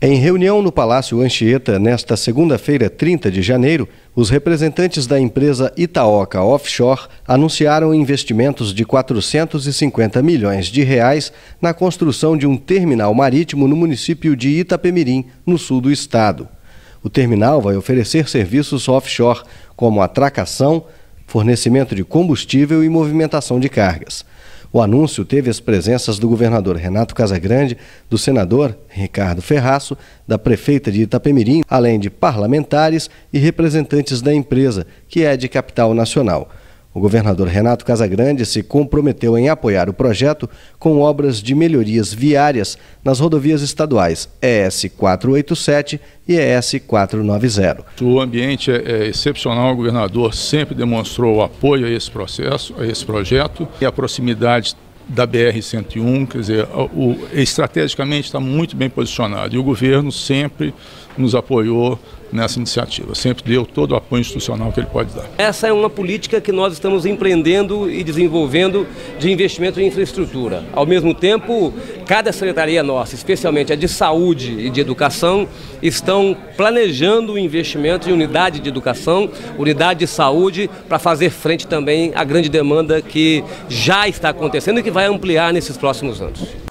Em reunião no Palácio Anchieta, nesta segunda-feira, 30 de janeiro, os representantes da empresa Itaoca Offshore anunciaram investimentos de 450 milhões de reais na construção de um terminal marítimo no município de Itapemirim, no sul do estado. O terminal vai oferecer serviços offshore, como atracação, fornecimento de combustível e movimentação de cargas. O anúncio teve as presenças do governador Renato Casagrande, do senador Ricardo Ferraço, da prefeita de Itapemirim, além de parlamentares e representantes da empresa, que é de capital nacional. O governador Renato Casagrande se comprometeu em apoiar o projeto com obras de melhorias viárias nas rodovias estaduais ES 487 e ES 490. O ambiente é, é excepcional, o governador sempre demonstrou apoio a esse processo, a esse projeto e a proximidade da BR-101, quer dizer, o, estrategicamente está muito bem posicionado e o governo sempre nos apoiou nessa iniciativa, sempre deu todo o apoio institucional que ele pode dar. Essa é uma política que nós estamos empreendendo e desenvolvendo de investimento em infraestrutura. Ao mesmo tempo, cada secretaria nossa, especialmente a de saúde e de educação, estão planejando investimento em unidade de educação, unidade de saúde, para fazer frente também à grande demanda que já está acontecendo e que vai ampliar nesses próximos anos.